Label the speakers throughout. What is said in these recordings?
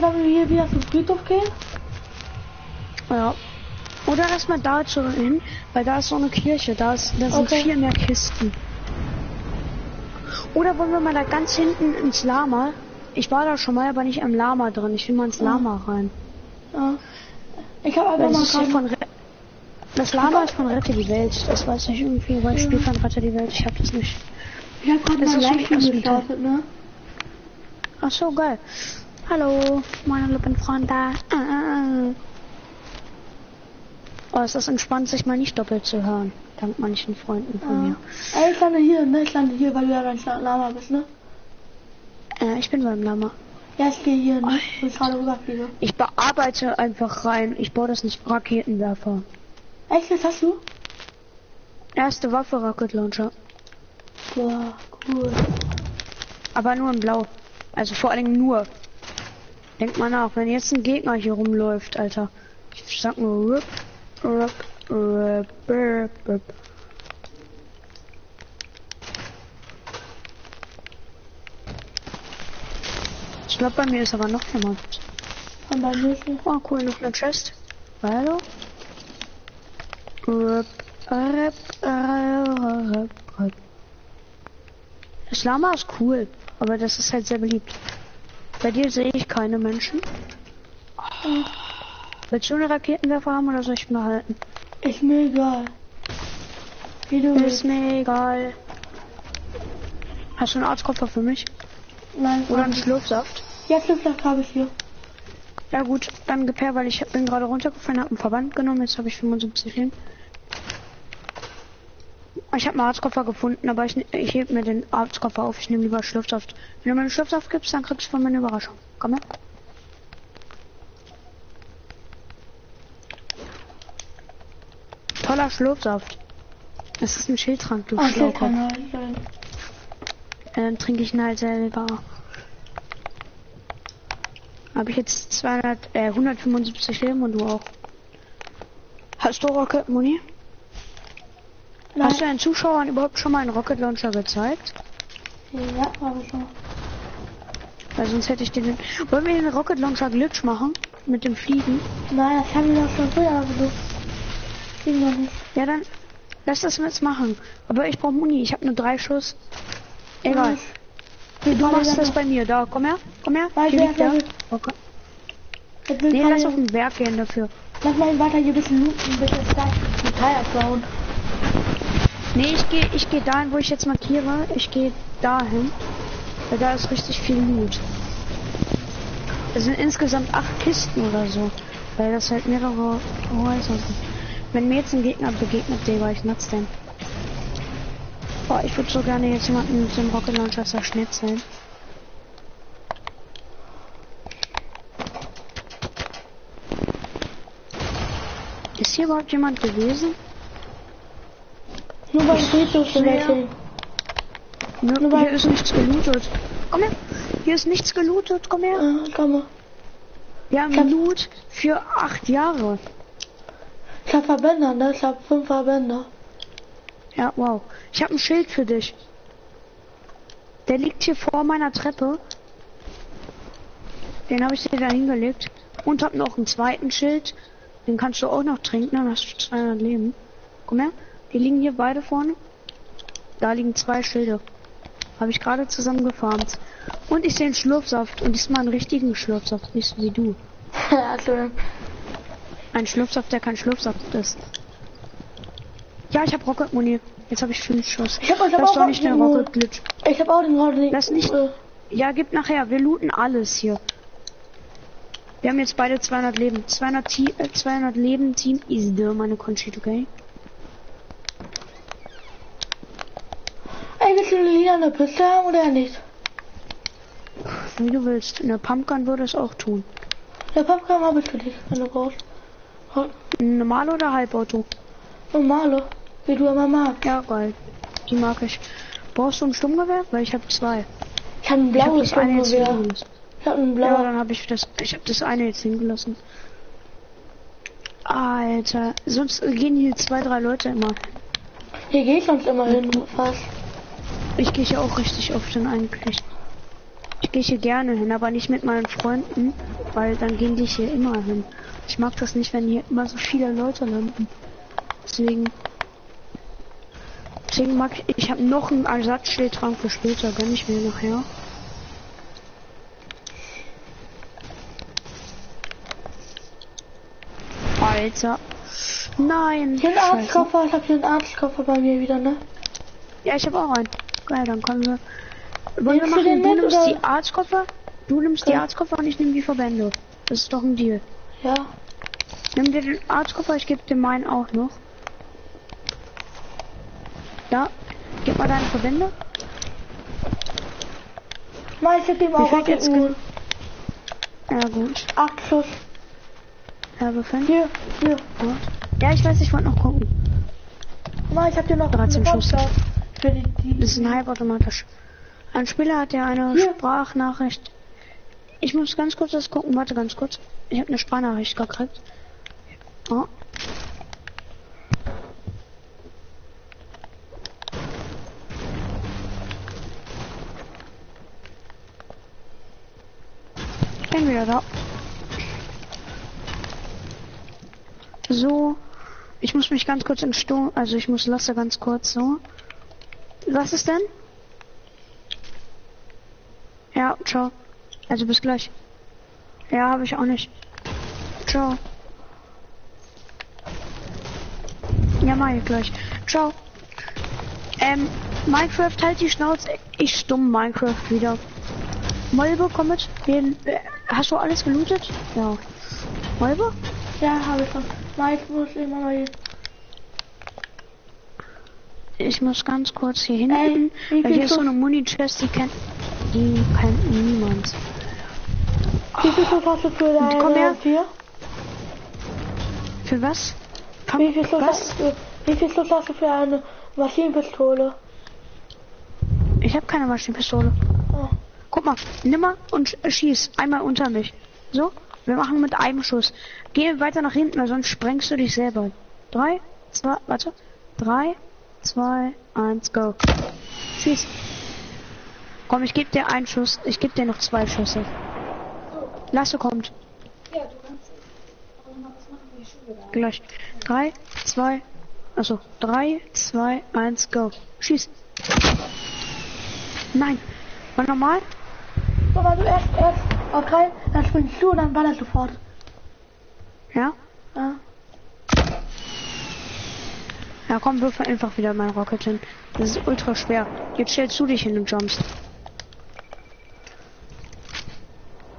Speaker 1: sollen wir hier wieder zum Friedhof gehen?
Speaker 2: Ja. Oder erstmal dazu hin, weil da ist so eine Kirche, da, ist, da sind
Speaker 1: Okay.
Speaker 2: viel mehr Kisten. Oder wollen wir mal da ganz hinten ins Lama? Ich war da schon mal, aber nicht im Lama drin. Ich will mal ins Lama rein.
Speaker 1: Ja. Ich habe einfach
Speaker 2: das,
Speaker 1: mal gerade
Speaker 2: von Re das Lama ist von Rette die Welt. Das weiß ich irgendwie, weil ich spiele von Rette die Welt. Ich hab das nicht.
Speaker 1: Ich habe gerade
Speaker 2: Das schon wieder.
Speaker 1: gestartet, ne?
Speaker 2: Ach so, geil. Hallo, meine lieben Freunde. Äh, äh, äh. Oh, es ist entspannt, sich mal nicht doppelt zu hören. Dank manchen Freunden von mir.
Speaker 1: Ey, ich lande hier, ne? Ich lande hier, weil du ja Schla- Lama bist, ne?
Speaker 2: Äh, ich bin beim Lama.
Speaker 1: Ja, ich gehe hier, ne? Wo ich rüberfliege.
Speaker 2: Ich bearbeite einfach rein. Ich baue das nicht Raketenwerfer.
Speaker 1: Echt, was hast du?
Speaker 2: Erste Waffe Rocket Launcher.
Speaker 1: Boah, cool.
Speaker 2: Aber nur in Blau. Also vor allen Dingen nur. Denk mal nach, wenn jetzt ein Gegner hier rumläuft, Alter. Ich sag nur RIP, RIP, RIP, RIP, RIP. Ich glaube, bei mir ist aber noch jemand.
Speaker 1: Und bei mir ist hier-
Speaker 2: Oh, cool, noch eine Chest. Rip, rip, rip, rip, rip. Das Lama ist cool, aber das ist halt sehr beliebt. Bei dir sehe ich keine Menschen. Willst du eine Raketenwerfer haben oder soll ich mal halten?
Speaker 1: Ist mir egal. Wie du
Speaker 2: Ist
Speaker 1: willst.
Speaker 2: mir egal. Hast du einen Arztkoffer für mich?
Speaker 1: Nein,
Speaker 2: Oder einen Schlurfsaft?
Speaker 1: Ja, Schlüpfsack habe ich hier.
Speaker 2: Ja gut, dann her, weil ich bin gerade runtergefallen, habe einen Verband genommen, jetzt habe ich 75 Leben. Ich habe einen Arztkoffer gefunden, aber ich, ich heb mir den Arztkoffer auf, ich nehme lieber Schlürfsaft. Wenn du mir einen Schlürfsaft gibst, dann kriegst du von mir eine Überraschung. Komm her. Toller Schlürfsaft. Das ist ein Schildtrank, du
Speaker 1: Ach, will-
Speaker 2: Ja, dann trinke ich ihn halt selber. Habe ich jetzt 200, äh, 175 Leben und du auch. Hast du Rocket Muni?
Speaker 1: Nein.
Speaker 2: Hast du den Zuschauern überhaupt schon mal einen Rocket Launcher gezeigt?
Speaker 1: Ja, habe ich schon.
Speaker 2: Weil sonst hätte ich den. Wollen wir den Rocket Launcher Glitch machen? Mit dem Fliegen?
Speaker 1: Nein, das haben wir doch schon früher versucht. Ging noch nicht.
Speaker 2: Ja, dann lass das jetzt machen. Aber ich brauche Muni. Ich habe nur drei Schuss. Egal.
Speaker 1: Wir
Speaker 2: Du machst das bei mir. Da, komm her. Komm her.
Speaker 1: Warte,
Speaker 2: Hier liegt der. Okay. Nee, lass auf den Berg gehen dafür.
Speaker 1: Lass mal weiter hier ein bisschen looten, stark Metall abbauen.
Speaker 2: Nee, ich gehe ich geh dahin, wo ich jetzt markiere. Ich gehe dahin. Weil da ist richtig viel Loot. Es sind insgesamt acht Kisten oder so. Weil das halt mehrere Häuser sind. Wenn mir jetzt ein Gegner begegnet, Digga, ich nutze den. Boah, ich würde so gerne jetzt jemanden mit dem Rocket Launcher zerschnitzeln. Ist hier überhaupt jemand gewesen?
Speaker 1: Nur beim Friedhof welche.
Speaker 2: Nö,
Speaker 1: Nur bei-
Speaker 2: hier ist nichts gelootet. Komm her. Hier ist nichts gelootet. Komm her.
Speaker 1: Äh, komm mal.
Speaker 2: Wir haben
Speaker 1: Kann-
Speaker 2: Loot für acht Jahre.
Speaker 1: Ich hab Verbänder, ne? Ich hab fünf Verbänder.
Speaker 2: Ja, wow. Ich habe ein Schild für dich. Der liegt hier vor meiner Treppe. Den habe ich dir da hingelegt. Und hab noch einen zweiten Schild. Den kannst du auch noch trinken, dann hast du 200 Leben. Komm her. Die liegen hier beide vorne. Da liegen zwei Schilde. Habe ich gerade zusammen gefarmt. Und ich sehe einen Schlurfsaft. Und diesmal einen richtigen Schlurfsaft, nicht so wie du. Ein Schlurfsaft, der kein Schlurfsaft ist. Ja, ich habe Rocket Muni. Jetzt habe ich fünf Schuss.
Speaker 1: Ich hab- ich hab
Speaker 2: Lass
Speaker 1: auch
Speaker 2: doch nicht den
Speaker 1: Rocket
Speaker 2: Rocket Glitch.
Speaker 1: ich hab auch den Rodney.
Speaker 2: Lass nicht-
Speaker 1: Äh,
Speaker 2: Ja, gib nachher. Wir looten alles hier. Wir haben jetzt beide 200 Leben. 200, Ti- äh, 200 Leben Team is the meine Conchit, okay?
Speaker 1: ey, willst du eine Piste haben oder nicht?
Speaker 2: Wie du willst. Eine Pumpgun würde es auch tun.
Speaker 1: Der Popcorn habe ich für dich, wenn du brauchst.
Speaker 2: Ein Normal oder Halbauto?
Speaker 1: Normale, wie du immer magst.
Speaker 2: Ja, geil. Die mag ich. Brauchst du ein Sturmgewehr? Weil ich habe zwei.
Speaker 1: Ich habe ein
Speaker 2: Ich
Speaker 1: blaues
Speaker 2: eine jetzt
Speaker 1: Sturmgewehr. Ich habe ein
Speaker 2: Ja,
Speaker 1: blaues.
Speaker 2: dann habe ich das. Ich habe das eine jetzt hingelassen. Alter, sonst gehen hier zwei, drei Leute immer.
Speaker 1: Hier ich sonst immer hin, fast.
Speaker 2: Ich gehe hier auch richtig oft hin eigentlich. Ich gehe hier gerne hin, aber nicht mit meinen Freunden, weil dann gehen die hier immer hin. Ich mag das nicht, wenn hier immer so viele Leute landen. Deswegen. Deswegen mag ich. Ich habe noch einen Ersatzstilltrank für später, gönn ich mir nachher. Alter. Nein.
Speaker 1: Hier ein. Arztkoffer, ich hab hier einen Arztkoffer bei mir wieder, ne?
Speaker 2: Ja, ich habe auch einen. Geil, dann können wir. Wollen wir machen, du nimmst die Arztkoffer, du nimmst die
Speaker 1: Okay.
Speaker 2: Arztkoffer und ich nehme die Verbände. Das ist doch ein Deal.
Speaker 1: Ja.
Speaker 2: Nimm dir den Arztkoffer, ich gebe dir meinen auch noch. Da, gib mal deine Verbände.
Speaker 1: Mal, ich
Speaker 2: Wie
Speaker 1: auch
Speaker 2: jetzt Ja gut.
Speaker 1: Acht Schuss.
Speaker 2: Ja, befällt.
Speaker 1: Hier, hier.
Speaker 2: Gut. Ja, ich weiß, ich wollte noch gucken.
Speaker 1: Mal, ich hab dir noch
Speaker 2: 13
Speaker 1: eine
Speaker 2: Schuss.
Speaker 1: Die, die.
Speaker 2: Das ist ein halbautomatisch. Ein Spieler hat ja eine
Speaker 1: Hier.
Speaker 2: Sprachnachricht. Ich muss ganz kurz das gucken. Warte ganz kurz. Ich habe eine Sprachnachricht gekriegt. Oh. Ich bin wieder da. So. Ich muss mich ganz kurz in Sturm, also ich muss Lasse ganz kurz so. Was ist denn? Ja, ciao. Also bis gleich. Ja, habe ich auch nicht. Ciao. Ja, mach ich gleich. Ciao. Ähm, Minecraft halt die Schnauze. Ich stumm Minecraft wieder. Molbe, komm mit. Den, äh, hast du alles gelootet? Ja. Molbe?
Speaker 1: Ja, habe ich schon. Ich muss immer mal.
Speaker 2: Ich muss ganz kurz hier hinten.
Speaker 1: wie
Speaker 2: weil hier ist so eine Muni-Chest, die kennt. Die kennt niemand.
Speaker 1: Wie viel Schuss hast du für deine
Speaker 2: komm her.
Speaker 1: vier?
Speaker 2: Für was? Komm,
Speaker 1: Wie viel Schuss hast du, wie viel Schuss hast du für eine Maschinenpistole?
Speaker 2: Ich habe keine Maschinenpistole.
Speaker 1: Oh.
Speaker 2: Guck mal, nimm mal und sch- schieß einmal unter mich. So, wir machen mit einem Schuss. Geh weiter nach hinten, weil sonst sprengst du dich selber. Drei, zwei, warte. Drei, zwei, eins, go. Schieß. Komm, ich gebe dir einen Schuss. Ich gebe dir noch zwei Schüsse. Lasse kommt. Gleich. Drei, zwei, also drei, zwei, eins, go. Schieß. Nein. War normal?
Speaker 1: So, weil du erst, erst auf drei, dann springst du und dann ballerst du fort.
Speaker 2: Ja?
Speaker 1: Ja.
Speaker 2: Ja, komm, wirf einfach wieder mein Rocket hin. Das ist ultra schwer. Jetzt stellst du dich hin und jumpst.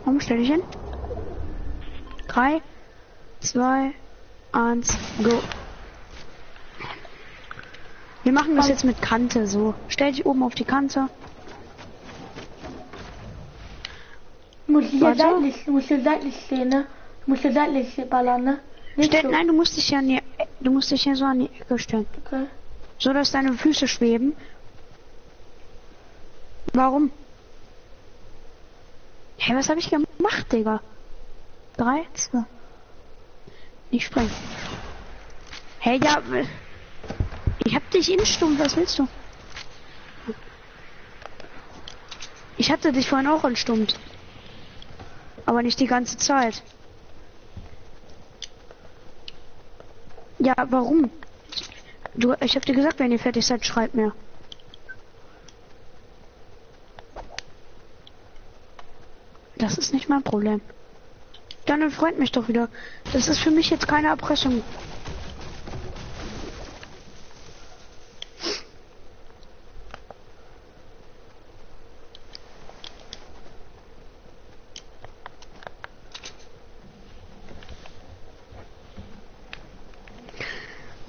Speaker 2: Komm, stell dich hin. Drei, zwei, eins, go. Wir machen das jetzt mit Kante so. Stell dich oben auf die Kante.
Speaker 1: Musst hier
Speaker 2: Warte.
Speaker 1: seitlich, musst hier seitlich stehen, ne? Musst hier seitlich ballern, ne?
Speaker 2: Stell, nein, du musst dich ja die, du musst dich hier so an die Ecke stellen.
Speaker 1: Okay.
Speaker 2: So dass deine Füße schweben. Warum? Hey, was habe ich gemacht, Digga? Drei, zwei. Ich spring. Hey, ja. äh, Ich hab dich instumm, was willst du? Ich hatte dich vorhin auch entstummt. Aber nicht die ganze Zeit. Ja, warum? Du, ich hab dir gesagt, wenn ihr fertig seid, schreibt mir. Das ist nicht mein Problem. Dann freut mich doch wieder. Das ist für mich jetzt keine Erpressung.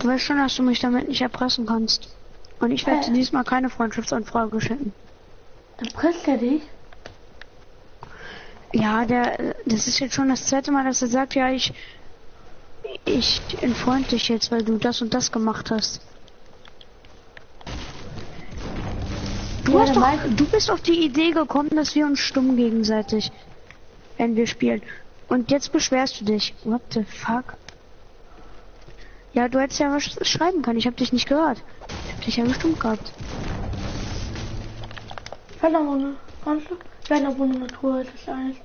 Speaker 2: Du weißt schon, dass du mich damit nicht erpressen kannst. Und ich werde dir diesmal keine Freundschaftsanfrage schicken.
Speaker 1: Dann presst er dich.
Speaker 2: Ja, der, das ist jetzt schon das zweite Mal, dass er sagt, ja, ich, ich entfreund dich jetzt, weil du das und das gemacht hast. Du,
Speaker 1: Ja,
Speaker 2: hast doch, du bist auf die Idee gekommen, dass wir uns stumm gegenseitig, wenn wir spielen. Und jetzt beschwerst du dich. What the fuck? Ja, du hättest ja was sch- schreiben können. Ich habe dich nicht gehört. Ich habe dich ja gestummt gehabt.
Speaker 1: Verdammt, Runde. Kannst du? Ich eine Natur ist. Das ist alles.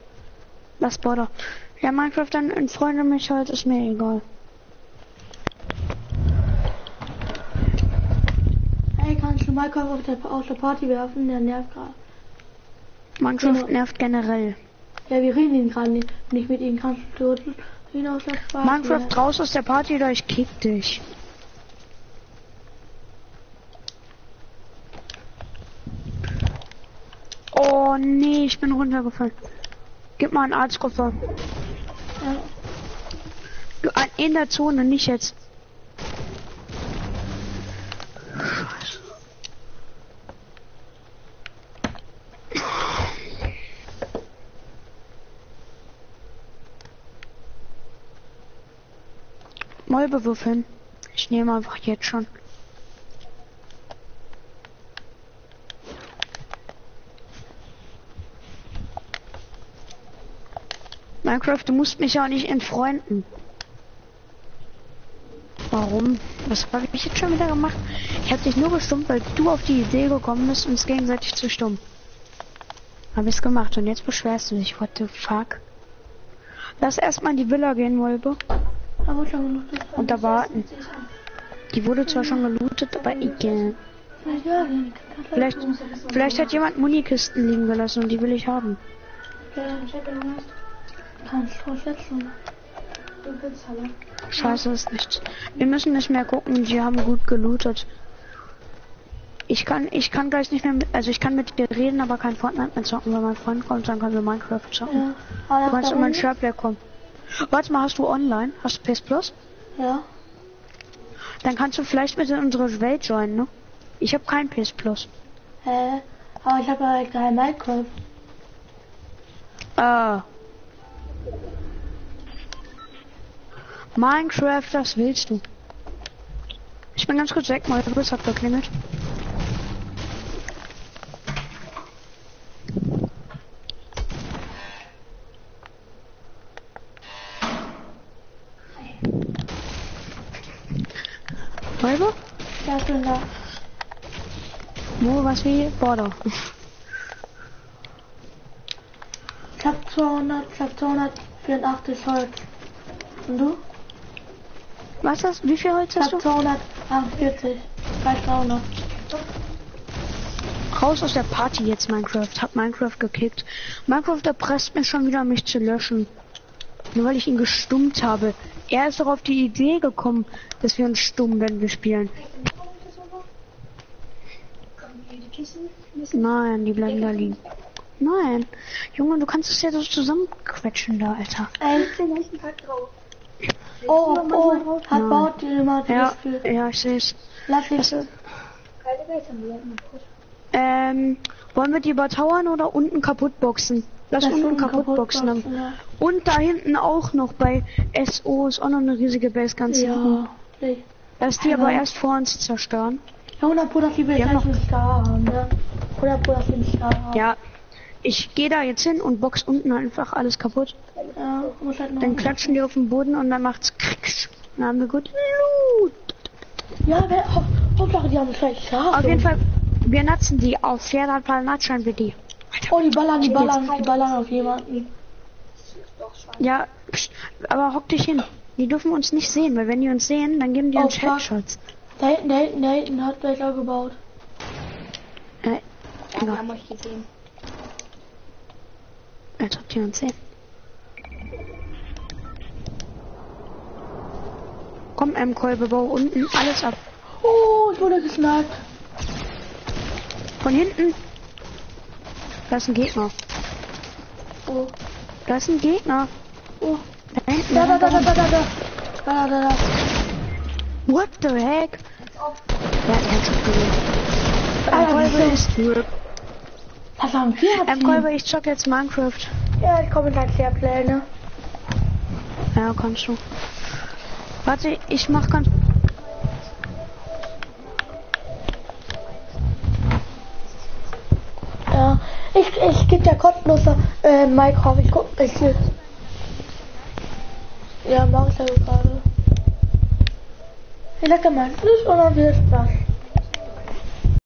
Speaker 2: Was Border? Ja, Minecraft dann entfreunde mich halt, ist mir egal.
Speaker 1: Hey, kannst du Minecraft auf der, auf der Party werfen? Der nervt gerade.
Speaker 2: Minecraft
Speaker 1: Genau.
Speaker 2: nervt generell.
Speaker 1: Ja, wir reden ihn gerade nicht, nicht mit ihm. Kannst du Party
Speaker 2: Minecraft raus aus der Party oder ich kick dich. Oh nee, ich bin runtergefallen. Gib mal einen Arztkoffer.
Speaker 1: Ja.
Speaker 2: In der Zone, nicht jetzt. Maulbewurf hin. Ich nehme einfach jetzt schon. Minecraft, du musst mich ja nicht entfreunden. Warum? Was habe ich jetzt schon wieder gemacht? Ich habe dich nur gestummt, weil du auf die Idee gekommen bist, uns gegenseitig zu stummen. Habe ich's gemacht und jetzt beschwerst du dich. What the fuck? Lass erstmal in die Villa gehen, Molbe. Und da warten. Die wurde zwar schon gelootet, aber egal. Vielleicht, vielleicht hat jemand Munikisten liegen gelassen und die will ich haben. Scheiße ist nichts. Wir müssen nicht mehr gucken, die haben gut gelootet. Ich kann, ich kann gleich nicht mehr mit, also ich kann mit dir reden, aber kein Fortnite mehr zocken, wenn mein Freund kommt, dann können wir Minecraft zocken.
Speaker 1: Ja.
Speaker 2: Du kannst in mein Shopware kommen. Warte mal, hast du online? Hast du PS Plus?
Speaker 1: Ja.
Speaker 2: Dann kannst du vielleicht mit in unsere Welt joinen, ne? Ich habe kein PS Plus.
Speaker 1: Hä? Aber ich habe ja kein Minecraft.
Speaker 2: Ah. Minecraft, was willst du? Ich bin ganz kurz weg, mal was hat geklingelt. Räuber?
Speaker 1: Ja, ich bin da.
Speaker 2: Was wie Border.
Speaker 1: Ich hab 200, ich hab 284 Holz. Und du?
Speaker 2: Was hast Wie viel Holz
Speaker 1: Ich
Speaker 2: hast du?
Speaker 1: 248. Bei 300.
Speaker 2: Raus aus der Party jetzt, Minecraft. Hab Minecraft gekickt. Minecraft erpresst mich schon wieder, mich zu löschen. Nur weil ich ihn gestummt habe. Er ist doch auf die Idee gekommen, dass wir uns stummen, wenn wir spielen. Nein, die bleiben da liegen. Nein. Junge, du kannst es ja so zusammenquetschen da, Alter.
Speaker 1: Ey. Oh, oh, hat
Speaker 2: Nein.
Speaker 1: baut jemand
Speaker 2: Ja,
Speaker 1: gespielt.
Speaker 2: ja, ich seh's.
Speaker 1: Lass dich.
Speaker 2: Ähm, wollen wir die übertauern oder unten kaputt boxen? Lass
Speaker 1: Das
Speaker 2: unten kaputt
Speaker 1: kaputt
Speaker 2: boxen.
Speaker 1: boxen, ja.
Speaker 2: Und da hinten auch noch bei SO ist auch noch eine riesige Base ganz hinten.
Speaker 1: Ja. Ich-
Speaker 2: Lass die
Speaker 1: Ja.
Speaker 2: aber erst vor uns zerstören.
Speaker 1: Ja, 100 Pro, dass die
Speaker 2: Ja,
Speaker 1: gleich
Speaker 2: noch.
Speaker 1: einen Star haben, ne? 100 Pro, dass die einen Star haben.
Speaker 2: Ja. Ich gehe da jetzt hin und box unten einfach alles kaputt.
Speaker 1: Ja, halt.
Speaker 2: Dann klatschen die auf den Boden und dann macht's kriksch. Dann haben wir gut Loot.
Speaker 1: Ja, wer, Hau- Hauptsache, die haben gleich Star.
Speaker 2: Auf jeden Fall, wir natzen die. Auf jeden Fall natschen wir die.
Speaker 1: Oh, die ballern, die ballern, die ballern auf jemanden.
Speaker 2: Ja, aber hock dich hin. Die dürfen uns nicht sehen, weil wenn die uns sehen, dann geben die
Speaker 1: Oh,
Speaker 2: uns
Speaker 1: fuck.
Speaker 2: Headshots.
Speaker 1: Da hinten, da hinten, da hinten hat gleich auch gebaut.
Speaker 2: Äh,
Speaker 3: Ja, wir haben euch gesehen.
Speaker 2: als ob die uns sehen. Komm, M-Kolbe, bau unten alles ab.
Speaker 1: Oh, ich wurde gesnackt.
Speaker 2: Von hinten. Da ist ein Gegner.
Speaker 1: Oh,
Speaker 2: Da ist ein Gegner.
Speaker 1: oh.
Speaker 2: Da hinten.
Speaker 1: Da, da, da, da, da, da, da. Da, da, da.
Speaker 2: What the heck? Ja, er hat schon ist RIP.
Speaker 1: Was haben wir?
Speaker 2: M-Kolbe, ich zock jetzt Minecraft.
Speaker 1: Ja, ich komme in dein Fairplay,
Speaker 2: Ja, kannst du. Warte, ich mach ganz...
Speaker 1: Ja, ich, ich gebe dir kostenlose äh, Minecraft. Ich guck, ich, ja, mach ich ja gerade. Ich lecke mal Schluss und dann wird Spaß.